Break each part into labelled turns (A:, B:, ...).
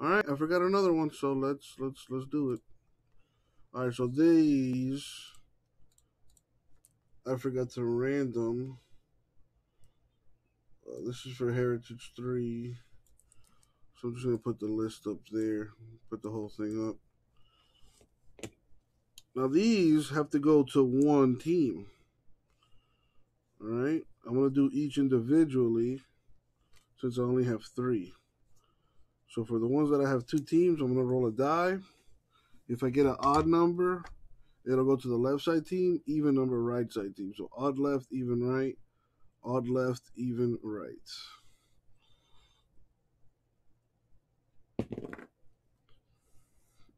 A: All right, I forgot another one, so let's let's let's do it. All right, so these I forgot to random. Uh, this is for Heritage Three, so I'm just gonna put the list up there, put the whole thing up. Now these have to go to one team. All right, I'm gonna do each individually since I only have three. So for the ones that I have two teams, I'm gonna roll a die. If I get an odd number, it'll go to the left side team, even number right side team. So odd left, even right, odd left, even right.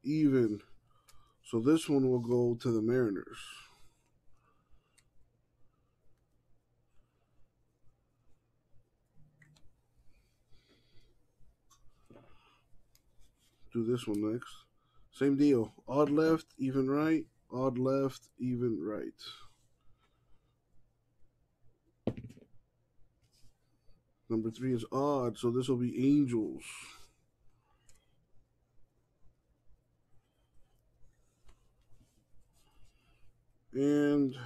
A: Even. So this one will go to the Mariners. Do this one next. Same deal. Odd left, even right. Odd left, even right. Number three is odd, so this will be angels. And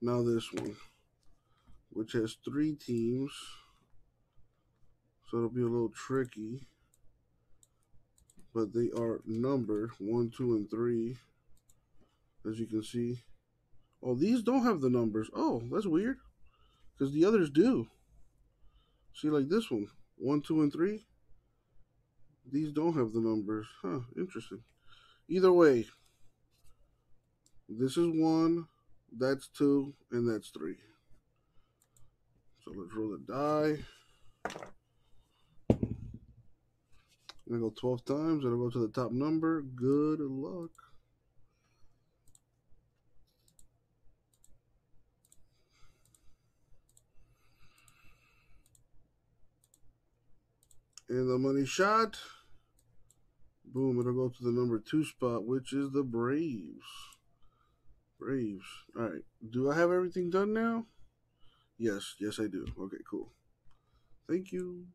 A: now this one, which has three teams. So it'll be a little tricky. But they are numbered one, two, and three. As you can see. Oh, these don't have the numbers. Oh, that's weird. Because the others do. See, like this one. One, and three. These don't have the numbers. Huh, interesting. Either way, this is one, that's two, and that's three. So let's roll the die. I'm gonna go 12 times. It'll go to the top number. Good luck. And the money shot. Boom, it'll go to the number two spot, which is the Braves. Braves. All right. Do I have everything done now? Yes, yes, I do. Okay, cool. Thank you.